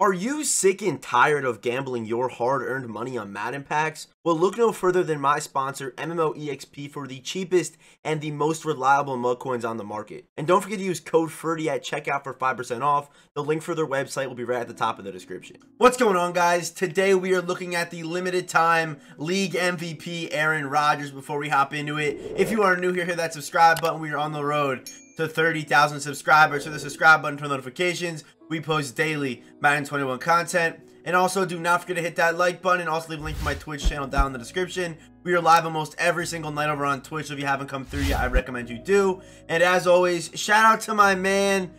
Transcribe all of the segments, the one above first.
Are you sick and tired of gambling your hard-earned money on Madden packs? Well, look no further than my sponsor, MMOEXP, for the cheapest and the most reliable MUT coins on the market. And don't forget to use code FERDY at checkout for 5% off. The link for their website will be right at the top of the description. What's going on, guys? Today we are looking at the limited time league MVP, Aaron Rodgers, before we hop into it. If you are new here, hit that subscribe button. We are on the road to 30,000 subscribers. Hit the subscribe button, turn notifications. We post daily Madden 21 content. And also, do not forget to hit that like button and also leave a link to my Twitch channel down in the description. We are live almost every single night over on Twitch. So if you haven't come through yet, I recommend you do. And as always, shout out to my man,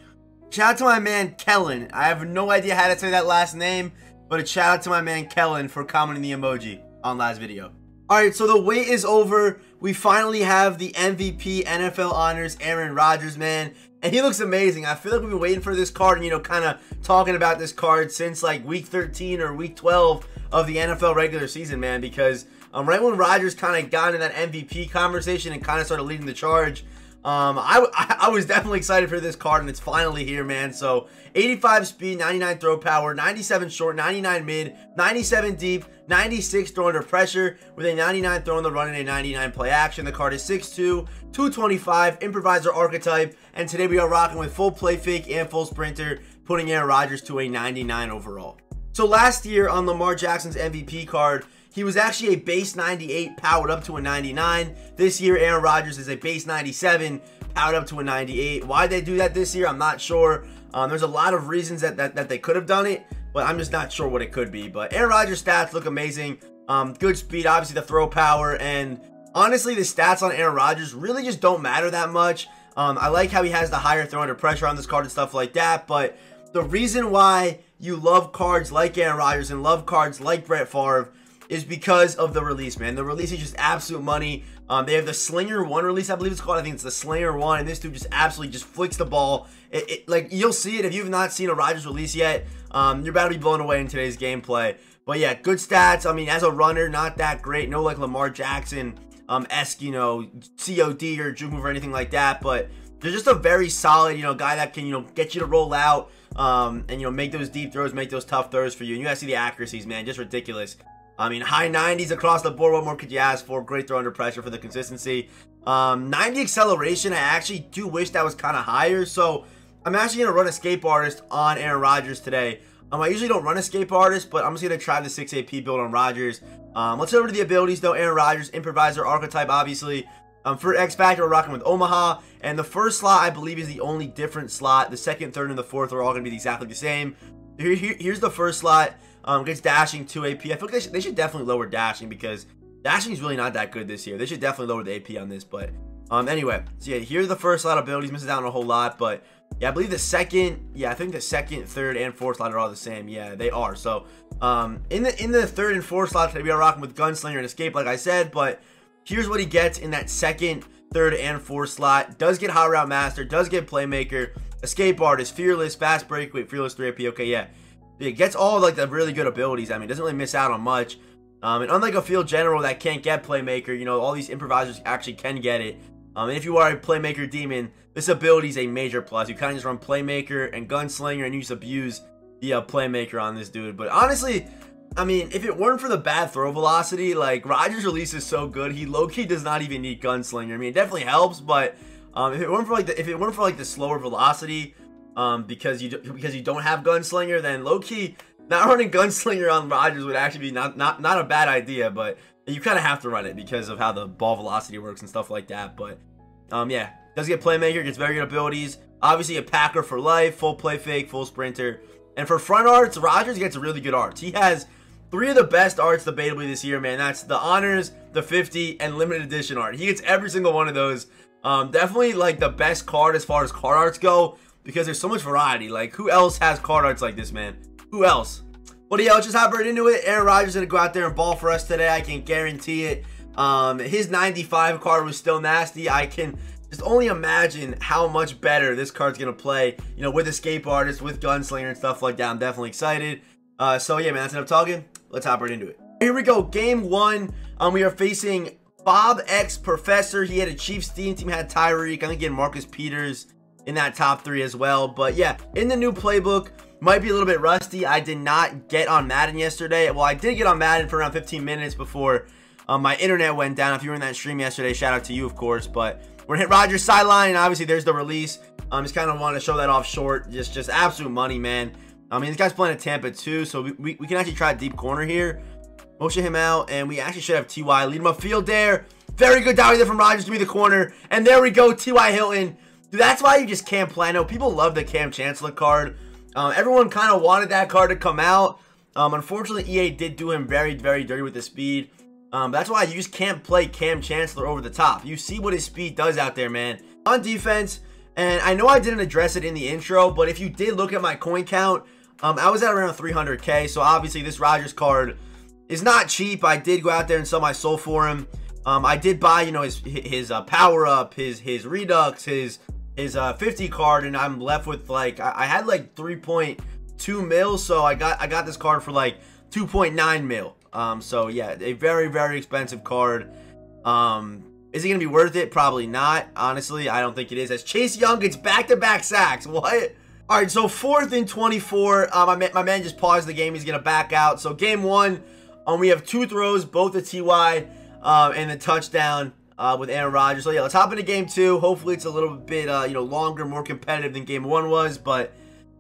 shout out to my man Kellen. I have no idea how to say that last name, but a shout out to my man Kellen for commenting the emoji on last video. Alright, so the wait is over. We finally have the MVP NFL honors Aaron Rodgers, man. And he looks amazing. I feel like we've been waiting for this card and, you know, kind of talking about this card since like week 13 or week 12 of the NFL regular season, man. Because um, right when Rodgers kind of got in that MVP conversation and kind of started leading the charge, um, I, I was definitely excited for this card, and it's finally here, man. So, 85 speed, 99 throw power, 97 short, 99 mid, 97 deep, 96 throw under pressure, with a 99 throw in the run and a 99 play action. The card is 6'2", 225, improviser archetype, and today we are rocking with full play fake and full sprinter, putting Aaron Rodgers to a 99 overall. So last year on Lamar Jackson's MVP card, he was actually a base 98 powered up to a 99. This year, Aaron Rodgers is a base 97 powered up to a 98. Why they do that this year, I'm not sure. Um, there's a lot of reasons that, that, that they could have done it, but I'm just not sure what it could be. But Aaron Rodgers' stats look amazing. Um, good speed, obviously the throw power, and honestly, the stats on Aaron Rodgers really just don't matter that much. Um, I like how he has the higher throw under pressure on this card and stuff like that, but the reason why you love cards like Aaron Rodgers and love cards like Brett Favre is because of the release, man. The release is just absolute money. Um, they have the Slinger 1 release, I believe it's called. I think it's the Slinger 1, and this dude just absolutely just flicks the ball. It, it, like, you'll see it if you've not seen a Rodgers release yet. Um, you're about to be blown away in today's gameplay. But yeah, good stats. I mean, as a runner, not that great. No, like, Lamar Jackson um, esque, you know, COD or juke move or anything like that. But they're just a very solid, you know, guy that can, you know, get you to roll out um, and, you know, make those deep throws, make those tough throws for you. And you guys see the accuracies, man. Just ridiculous. I mean, high 90s across the board. What more could you ask for? Great throw under pressure for the consistency. Um, 90 acceleration. I actually do wish that was kind of higher. So I'm actually going to run Escape Artist on Aaron Rodgers today. Um, I usually don't run Escape Artist, but I'm just going to try the 6 AP build on Rodgers. Um, let's head over to the abilities, though. Aaron Rodgers, Improviser, Archetype, obviously. Um, for X Factor, we're rocking with Omaha. And the first slot, I believe, is the only different slot. The second, third, and the fourth are all going to be exactly the same. Here, here, here's the first slot. Um, gets dashing 2 AP. I feel like they should, they should definitely lower dashing because dashing is really not that good this year. They should definitely lower the AP on this. But um, anyway, so yeah, here's the first slot abilities. Misses out on a whole lot, but yeah, I believe the second, yeah, I think the second, third, and fourth slot are all the same. Yeah, they are. So um, in the in the third and fourth slot, we are rocking with Gunslinger and Escape, like I said. But here's what he gets in that second, third, and fourth slot. Does get Hot Route Master. Does get Playmaker. Escape Artist, Fearless, Fast Break, wait, Fearless 3 AP. Okay, yeah. It gets all like the really good abilities. I mean, doesn't really miss out on much. Um, and unlike a field general that can't get playmaker, you know, all these improvisers actually can get it. Um, and if you are a playmaker demon, this ability is a major plus. You kind of just run playmaker and gunslinger, and you just abuse the uh, playmaker on this dude. But honestly, I mean, if it weren't for the bad throw velocity, like Rodgers' release is so good, he low key does not even need gunslinger. I mean, it definitely helps, but um, if it weren't for like the, if it weren't for like the slower velocity, um, because you do, because you don't have Gunslinger, then low key not running Gunslinger on Rodgers would actually be not not not a bad idea, but you kind of have to run it because of how the ball velocity works and stuff like that. But um, yeah, does get playmaker, gets very good abilities. Obviously, a Packer for life, full play fake, full sprinter, and for front arts, Rodgers gets really good arts. He has three of the best arts debatably this year, man. That's the honors, the 50, and limited edition art. He gets every single one of those. Um, definitely like the best card as far as card arts go because there's so much variety. Like, who else has card arts like this, man? Who else? But yeah, let's just hop right into it. Aaron Rodgers to go out there and ball for us today. I can guarantee it. Um, his 95 card was still nasty. I can just only imagine how much better this card's going to play, you know, with Escape Artist, with Gunslinger and stuff like that. I'm definitely excited. Uh, so yeah, man, that's enough talking. Let's hop right into it. Here we go. Game one. Um, we are facing Bob X Professor. He had a Chiefs team. Team had Tyreek. I'm get Marcus Peters in that top three as well. But yeah, in the new playbook, Might be a little bit rusty. I did not get on Madden yesterday. Well, I did get on Madden for around 15 minutes before um, my internet went down. If you were in that stream yesterday, shout out to you, of course. But we're hit Rodgers sideline, and obviously there's the release. Um, just kind of wanted to show that off short. Just, just absolute money, man. I mean, this guy's playing at Tampa too, so we, we, we can actually try a deep corner here. Motion him out, and we actually should have T.Y. lead him upfield there. Very good down there from Rodgers to be the corner. And there we go, T.Y. Hilton. Dude, that's why you just can't play. I know people love the Kam Chancellor card. Um, everyone kind of wanted that card to come out. Um, unfortunately, EA did do him very, very dirty with the speed. Um, that's why you just can't play Kam Chancellor over the top. You see what his speed does out there, man. On defense, and I know I didn't address it in the intro, but if you did look at my coin count, um, I was at around 300k. So obviously this Rodgers card is not cheap. I did go out there and sell my soul for him. Um, I did buy, you know, his his uh, power up, his his redux, his his uh, 50 card, and I'm left with like I, I had like 3.2 mil, so I got I got this card for like 2.9 mil. Um, so yeah, a very very expensive card. Um, is it gonna be worth it? Probably not. Honestly, I don't think it is. As Chase Young gets back to back sacks, what? All right, so fourth and 24. Um, my, man, my man just paused the game. He's to back out. So game one, um, we have two throws, both the T.Y. Um, and the touchdown uh, with Aaron Rodgers. So yeah, let's hop into game two. Hopefully it's a little bit, uh, you know, longer, more competitive than game one was. But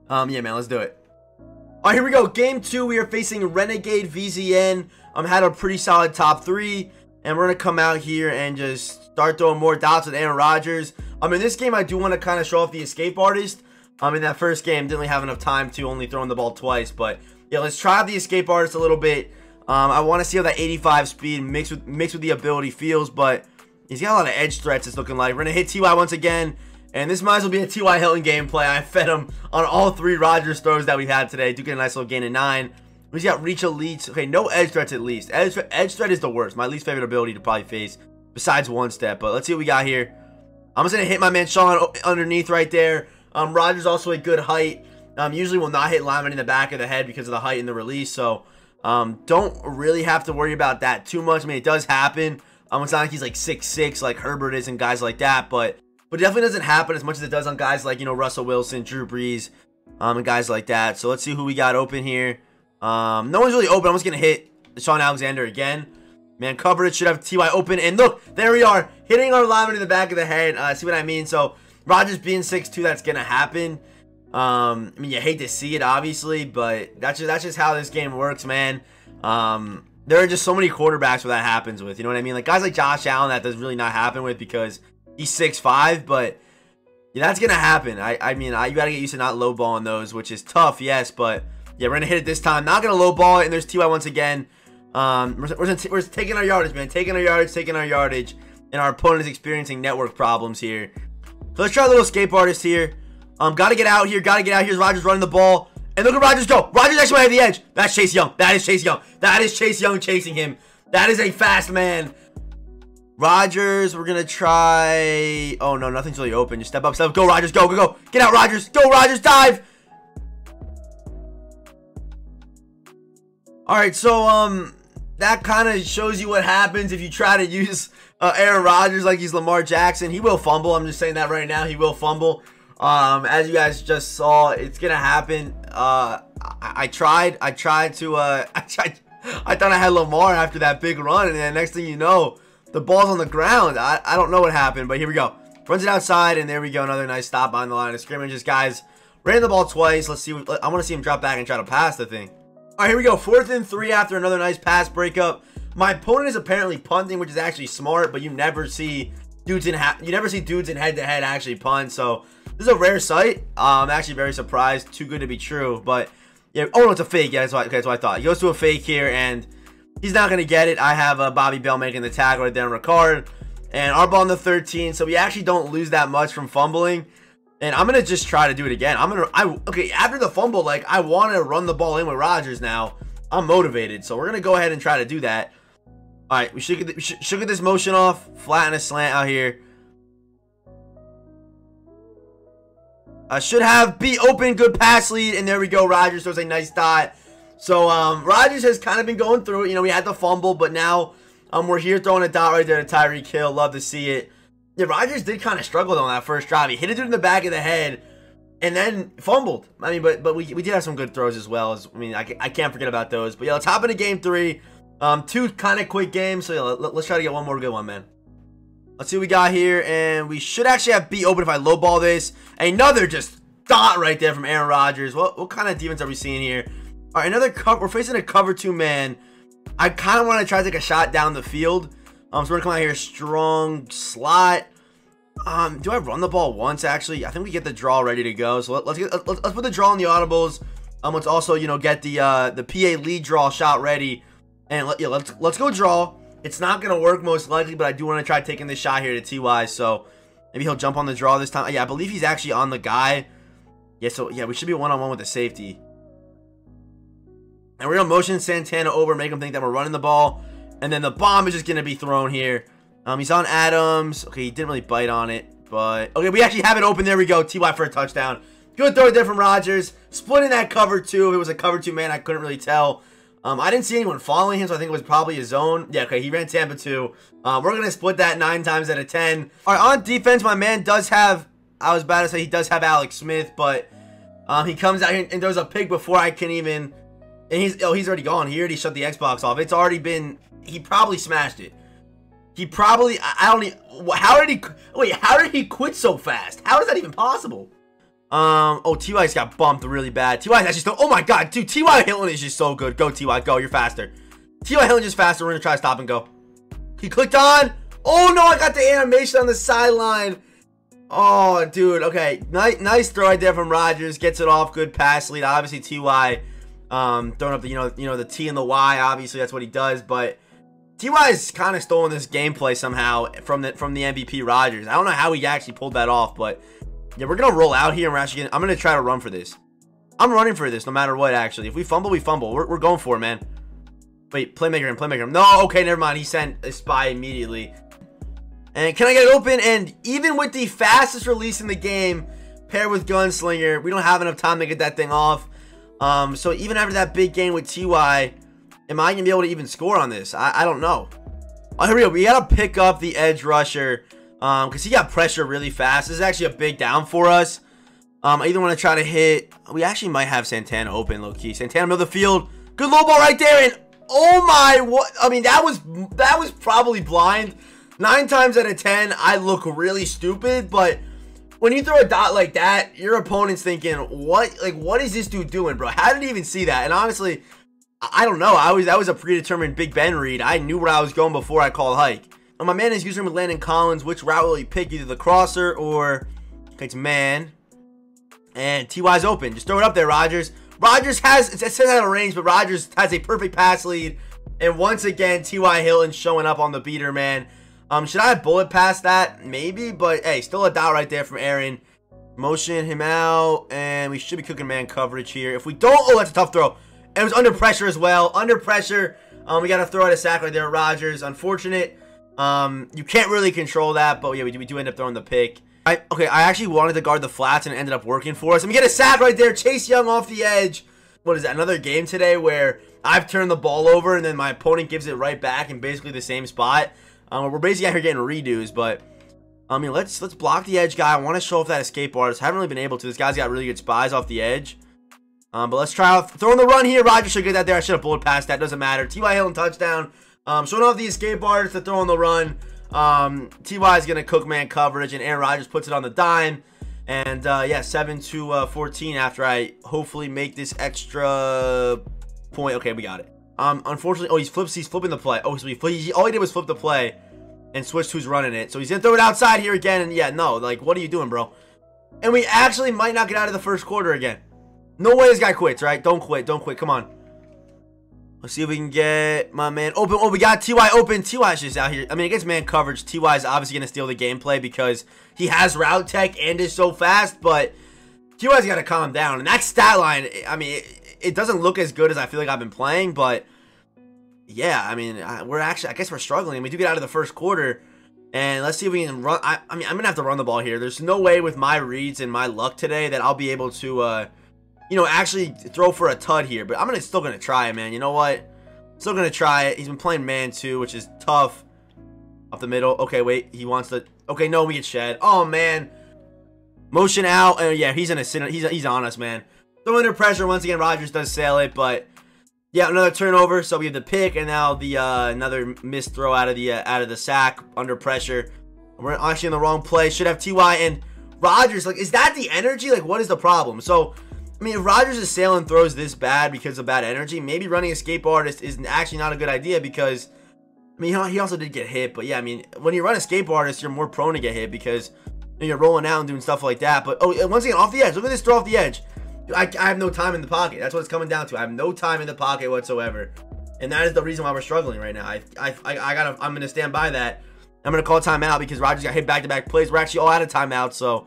um, yeah, man, let's do it. All right, here we go. Game two, we are facing Renegade VZN. Um, had a pretty solid top three. And we're going to come out here and just start throwing more dots with Aaron Rodgers. Um, in this game, I do want to kind of show off the escape artist. Um, in that first game, didn't really have enough time to only throwing the ball twice. But yeah, let's try the escape artist a little bit. Um, I want to see how that 85 speed mixed with mixed with the ability feels. But he's got a lot of edge threats. It's looking like we're gonna hit Ty once again. And this might as well be a T.Y. Hilton gameplay. I fed him on all three Rodgers throws that we had today. Do get a nice little gain of nine. He's got reach elite. Okay, no edge threats at least. Edge, edge threat is the worst. My least favorite ability to probably face besides one step. But let's see what we got here. I'm just to hit my man Shaun underneath right there. Um, Rodgers also a good height. Um, usually will not hit lineman in the back of the head because of the height in the release. So um, don't really have to worry about that too much. I mean, it does happen. Um, it's not like he's like six six like Herbert is and guys like that, but but it definitely doesn't happen as much as it does on guys like you know Russell Wilson, Drew Brees, um, and guys like that. So let's see who we got open here. Um, no one's really open. I'm just gonna hit Shaun Alexander again. Man, coverage should have Ty open, and look, there we are, hitting our lineman in the back of the head. Uh, see what I mean? So Rodgers being 6'2", that's gonna happen. Um, I mean, you hate to see it, obviously, but that's just that's just how this game works, man. Um, there are just so many quarterbacks where that happens with. You know what I mean? Like guys like Josh Allen, that does really not happen with because he's 6'5", but yeah, that's gonna happen. I I mean, I, you gotta get used to not lowballing those, which is tough, yes, but yeah, we're gonna hit it this time. Not gonna lowball it, and there's Ty once again. Um, we're, we're, we're taking our yardage, man. Taking our yardage, taking our yardage, and our opponent is experiencing network problems here. So let's try a little escape artist here. Um, gotta get out here. Gotta get out. Here's Rodgers running the ball. And look at Rodgers go. Rodgers actually might have the edge. That's Chase Young. That is Chase Young. That is Chase Young chasing him. That is a fast man. Rodgers, we're gonna try. Oh no, nothing's really open. Just step up, step up. Go, Rodgers. Go, go, go. Get out, Rodgers. Go, Rodgers. Dive. All right, so um, that kind of shows you what happens if you try to use uh, Aaron Rodgers like he's Lamar Jackson. He will fumble. I'm just saying that right now. He will fumble. Um, as you guys just saw, it's gonna happen. Uh, I, I tried. I tried to. Uh, I tried. I thought I had Lamar after that big run, and then next thing you know, the ball's on the ground. I, I don't know what happened, but here we go. Runs it outside, and there we go. Another nice stop on the line of scrimmage. Just guys ran the ball twice. Let's see. I want to see him drop back and try to pass the thing. All right, here we go. Fourth and three after another nice pass breakup. My opponent is apparently punting, which is actually smart, but you never see dudes in you never see dudes in head to head actually punt. So this is a rare sight. Uh, I'm actually very surprised. Too good to be true. But yeah, oh no, it's a fake. Yeah, that's what, that's what I thought. He goes to a fake here, and he's not gonna get it. I have uh, Bobby Bell making the tackle right there on Ricard, and our ball in the 13. So we actually don't lose that much from fumbling. And I'm gonna just try to do it again. I'm gonna I okay after the fumble, like I want to run the ball in with Rodgers now. I'm motivated, so we're gonna go ahead and try to do that. All right, we should get, should get this motion off. Flatten a slant out here. I should have be open, good pass lead, and there we go. Rodgers throws a nice dot. So um, Rodgers has kind of been going through it. You know, we had the fumble, but now um, we're here throwing a dot right there to Tyreek Hill. Love to see it. Yeah, Rodgers did kind of struggle on that first drive. He hit it in the back of the head. and then fumbled. I mean, but but we, we did have some good throws as well. As I mean, I, I can't forget about those. But yeah, let's hop into game three. Um, two kind of quick games. So yeah, let, us try to get one more good one, man. Let's see what we got here, and we should actually have B open if I lowball this. Another just dot right there from Aaron Rodgers. What what kind of defense are we seeing here? All right, another cover. We're facing a cover two man. I kind of want to try to take a shot down the field. Um, so we're gonna come out here strong slot. Um, do I run the ball once actually? I think we get the draw ready to go. So let, us get let's, let's put the draw on the audibles. Um, let's also you know get the uh the PA lead draw shot ready, and let yeah let's let's go draw. It's not gonna work most likely, but I do want to try taking this shot here to Ty. So maybe he'll jump on the draw this time. Yeah, I believe he's actually on the guy. Yeah, so yeah, we should be one on one with the safety. And we're gonna motion Santana over, make him think that we're running the ball, and then the bomb is just gonna be thrown here. Um, he's on Adams. Okay, he didn't really bite on it, but okay, we actually have it open. There we go. Ty for a touchdown. Good throw there from Rodgers. Splitting that cover two. It was a cover two man, I couldn't really tell. Um, I didn't see anyone following him, so I think it was probably his own. Yeah, okay, he ran Tampa 2. Um, we're going to split that nine times out of 10. All right, on defense, my man does have, I was about to say he does have Alex Smith, but um, he comes out here and there's a pick before I can even, and he's, oh, he's already gone. He already shut the Xbox off. It's already been, he probably smashed it. He probably, I don't even, how did he, wait, how did he quit so fast? How is that even possible? Um, oh, T.Y.'s got bumped really bad. T.Y.'s actually still, oh my god, dude, T.Y. Hilton is just so good. Go, T.Y., go, you're faster. T.Y. Hilton is faster. We're gonna try to stop and go. He clicked on. Oh no, I got the animation on the sideline. Oh, dude, okay. Nice, nice throw right there from Rodgers. Gets it off, good pass lead. Obviously, T.Y. Um, throwing up the, you know, you know, the T and the Y. Obviously, that's what he does, but Ty.'s kind of stolen this gameplay somehow from the from the MVP Rodgers. I don't know how he actually pulled that off, but yeah, we're gonna roll out here and we're actually gonna, I'm gonna try to run for this. I'm running for this no matter what. Actually, if we fumble, we fumble. We're, we're going for it, man. Wait, playmaker him, playmaker. No, okay, never mind. He sent a spy immediately. And can I get it open? And even with the fastest release in the game, paired with Gunslinger, we don't have enough time to get that thing off. Um, so even after that big game with Ty, Am I going to be able to even score on this? I, I don't know. Oh, here we go. We got to pick up the edge rusher um, because he got pressure really fast. This is actually a big down for us. Um, I either want to try to hit. We actually might have Santana open, low key. Santana middle of the field. Good low ball right there, and oh my, what? I mean, that was that was probably blind. Nine times out of ten, I look really stupid, but when you throw a dot like that, your opponent's thinking, what? Like, what is this dude doing, bro? How did he even see that? And honestly, I don't know. I was that was a predetermined Big Ben read. I knew where I was going before I called hike. And my man is using with Landon Collins. Which route will he pick? Either the crosser or takes man. And Ty's open. Just throw it up there, Rodgers. Rodgers has it says out of range, but Rodgers has a perfect pass lead. And once again, Ty Hilton showing up on the beater, man. Um, should I bullet past that? Maybe, but hey, still a dot right there from Aaron. Motion him out, and we should be cooking man coverage here. If we don't, oh, that's a tough throw. It was under pressure as well. Under pressure. Um, we got to throw out a sack right there Rodgers. Unfortunate. Um, you can't really control that, but yeah, we do, we do end up throwing the pick. I, okay, I actually wanted to guard the flats and it ended up working for us. And we get a sack right there. Chase Young off the edge. What is that? Another game today where I've turned the ball over and then my opponent gives it right back in basically the same spot. Um, we're basically out here getting redos, but I mean, let's let's block the edge guy. I want to show off that escape artist. Haven't really been able to. This guy's got really good spies off the edge. Um, but let's try out throwing the run here. Roger should get that there. I should have bullet past that. Doesn't matter. T.Y. Hilton touchdown. Um, showing off the escape artist to throw on the run. Um, T.Y. is going to cook man coverage, and Aaron Rodgers puts it on the dime. And, uh, yeah, 7 to uh, 14 after I hopefully make this extra point. Okay, we got it. Um, unfortunately, oh, he's flips. He's flipping the play. Oh, so he, he all he did was flip the play and switched who's running it. So he's gonna throw it outside here again. And yeah, no, like, what are you doing, bro? And we actually might not get out of the first quarter again. No way this guy quits, right? Don't quit. Don't quit. Come on. Let's see if we can get my man open. Oh, we got Ty open. Ty's just out here. I mean, against man coverage, Ty is obviously going to steal the gameplay because he has route tech and is so fast, but Ty's got to calm down. And that stat line, I mean, it, it, doesn't look as good as I feel like I've been playing, but yeah, I mean, we're actually, I guess we're struggling. We do get out of the first quarter, and let's see if we can run. I, I mean, I'm going to have to run the ball here. There's no way with my reads and my luck today that I'll be able to, uh, you know, actually throw for a tud here. But I'm gonna still gonna try it, man. You know what? Still gonna try it. He's been playing man too, which is tough. Up the middle. Okay, wait. He wants to. Okay, no, we get shed. Oh man. Motion out. And yeah, he's in a he's he's on us, man. Throwing under pressure once again. Rodgers does sail it, but yeah, another turnover. So we have the pick, and now the uh, another missed throw out of the uh, out of the sack under pressure. We're actually in the wrong place. Should have Ty and Rodgers. Like, is that the energy? Like, what is the problem? So, I mean, if Rodgers is sailing throws this bad because of bad energy, maybe running escape artist is actually not a good idea because, I mean, he also did get hit. But yeah, I mean, when you run escape artist, you're more prone to get hit because you are rolling out and doing stuff like that. But oh, once again, off the edge. Look at this throw off the edge. I, I have no time in the pocket. That's what it's coming down to. I have no time in the pocket whatsoever. And that is the reason why we're struggling right now. I, I, I, I gotta, I'm gonna stand by that. I'm going to call timeout because Rodgers got hit back-to-back -back plays. We're actually all out of timeout, so...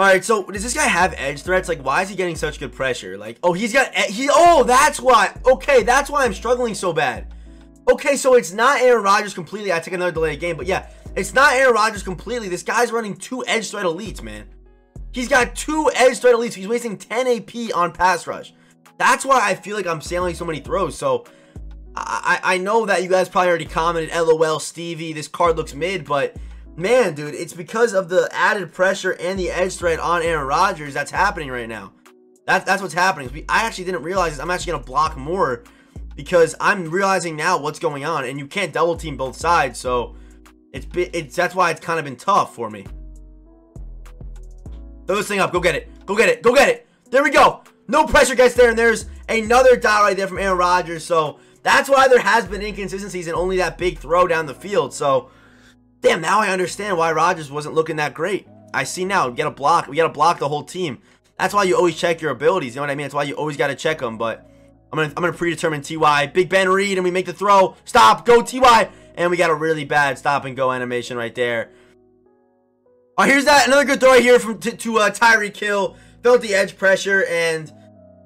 Alright, so does this guy have edge threats? Like, why is he getting such good pressure? Like, oh, he's got... He, oh, that's why. Okay, that's why I'm struggling so bad. Okay, so it's not Aaron Rodgers completely. I took another delay game, but yeah, it's not Aaron Rodgers completely. This guy's running two edge threat elites, man. He's got two edge threat elites. He's wasting 10 AP on pass rush. That's why I feel like I'm sailing so many throws. So, I, I know that you guys probably already commented, LOL, Stevie, this card looks mid, but man, dude, it's because of the added pressure and the edge threat on Aaron Rodgers that's happening right now. That, that's what's happening. I actually didn't realize this. I'm actually going to block more because I'm realizing now what's going on, and you can't double team both sides, so it's, it's that's why it's kind of been tough for me. Throw this thing up. Go get it. Go get it. Go get it. There we go. No pressure gets there, and there's another dot right there from Aaron Rodgers, so that's why there has been inconsistencies and only that big throw down the field. So, damn, now I understand why Rodgers wasn't looking that great. I see now. We got to block. We got to block the whole team. That's why you always check your abilities. You know what I mean? That's why you always got to check them. But I'm gonna I'm gonna predetermine Ty. Big Ben read, and we make the throw. Stop. Go Ty. And we got a really bad stop and go animation right there. Oh, here's that another good throw here from to, uh, Tyreek Hill. Felt the edge pressure and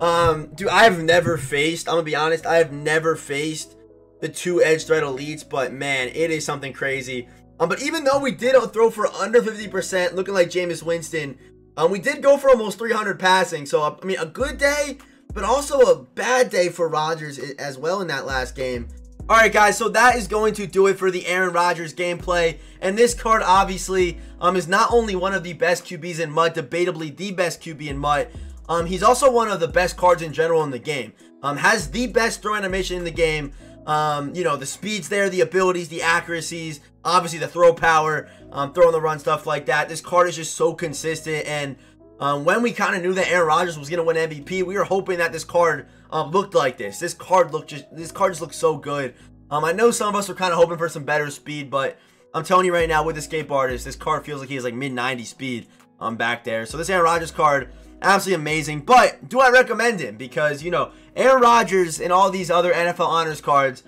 um, dude, I have never faced, I'm gonna be honest, I have never faced the two edge threat elites, but man, it is something crazy. Um, but even though we did throw for under 50%, looking like Jameis Winston, um, we did go for almost 300 passing. So, I mean, a good day, but also a bad day for Rodgers as well in that last game. All right, guys, so that is going to do it for the Aaron Rodgers gameplay. And this card, obviously, um, is not only one of the best QBs in MUT, debatably the best QB in MUT, um, he's also one of the best cards in general in the game. Um, has the best throw animation in the game. Um, you know, the speeds there, the abilities, the accuracies, obviously the throw power, um, throwing the run, stuff like that. This card is just so consistent. And um, when we kind of knew that Aaron Rodgers was going to win MVP, we were hoping that this card um, looked like this. This card looked just, this card just looked so good. Um, I know some of us were kind of hoping for some better speed, but I'm telling you right now with Escape Artist, this card feels like he has like mid 90 speed um, back there. So this Aaron Rodgers card, absolutely amazing. But do I recommend him? Because, you know, Aaron Rodgers and all these other NFL honors cards,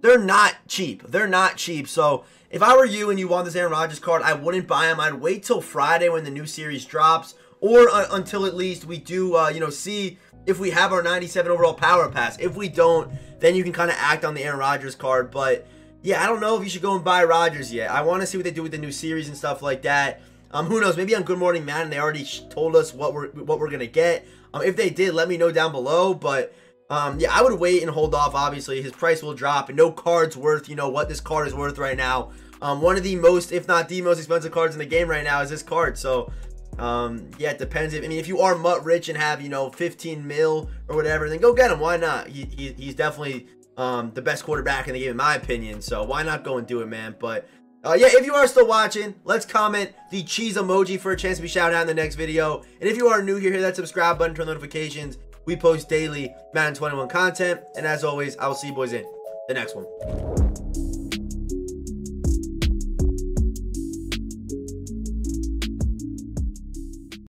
they're not cheap. They're not cheap. So if I were you and you want this Aaron Rodgers card, I wouldn't buy him. I'd wait till Friday when the new series drops or uh, until at least we do, uh, you know, see if we have our 97 overall power pass. If we don't, then you can kind of act on the Aaron Rodgers card. But yeah, I don't know if you should go and buy Rodgers yet. I want to see what they do with the new series and stuff like that. Um, who knows? Maybe on Good Morning Madden they already told us what we're what we're gonna get. Um, if they did, let me know down below. But um, yeah, I would wait and hold off. Obviously, his price will drop, and no card's worth you know what this card is worth right now. Um, one of the most, if not the most expensive cards in the game right now is this card. So um, yeah, it depends. If, I mean, if you are MUT rich and have you know 15 mil or whatever, then go get him. Why not? He, he he's definitely um, the best quarterback in the game, in my opinion. So why not go and do it, man? But uh, yeah, if you are still watching, let's comment the cheese emoji for a chance to be shouted out in the next video. And if you are new here, hit that subscribe button, turn notifications. We post daily Madden 21 content. And as always, I will see you boys in the next one.